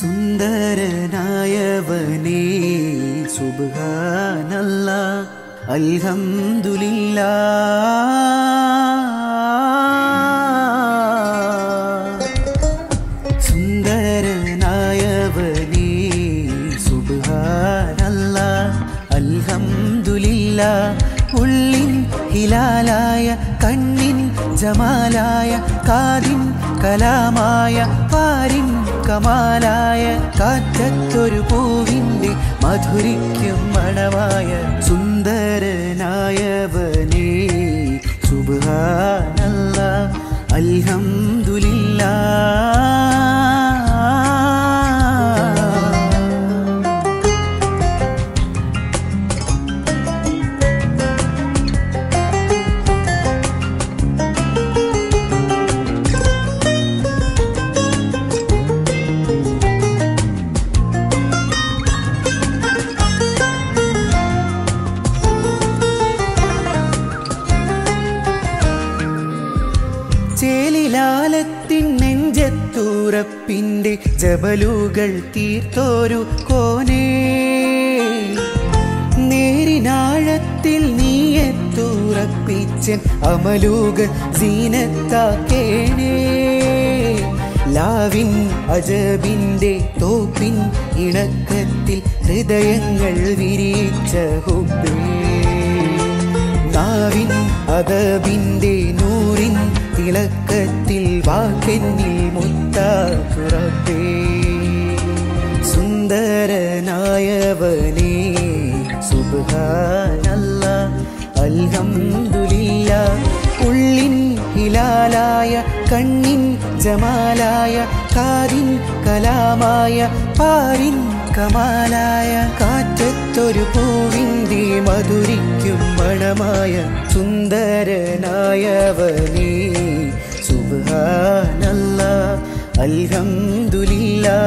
സുന്ദരനായവനേ സുബാനല്ല അൽഹംദുലില്ല. സുന്ദരനായവനേ സുബ്ഹാനല്ല അൽഹംദുലില്ല. ഉള്ളിൻ ഹിലാലായ കണ്ണിൻ ജമാലായ കാതിൻ കലാമായ പാരിൻ കമാലായ കാറ്റത്തൊരു പൂവിന്റെ മധുരിക്കും മണമായ സുന്ദരനായവനേ ചേലിലാലത്തിൻ നെഞ്ചത്തൂറപ്പിന്റെ ജബലുകൾ തീർത്തോരു കോനേ. നേരിനാഴത്തിൽ നീയത്തൂറപ്പിച്ചൻ അമലുകൾ സീനത്താക്കേണേ ലാവിൻ അജബിന്റെ തോപ്പിൻ ഇണക്കത്തിൽ ഹൃദയങ്ങൾ വിരിച്ച ഹുബേ നാവിൻ അതബിന്റെ നൂറിൻ തിളക്കത്തിൽ വാക്കെന്നിൽ മുത്താക്കുറപ്പേ സുന്ദരനായവനേ സുബ്ഹാനല്ല അൽഹംദുലില്ല. ഉള്ളിൻ ഹിലാലായ കണ്ണിൻ ജമാലായ കാതിൻ കലാമായ പാരിൻ കമാലായ കാറ്റത്തൊരു പൂവിന്റെ മധുരിക്കും മണമായ സുന്ദരനായവനേ. സുബ്ഹാനല്ല അൽഹംദുലില്ലാ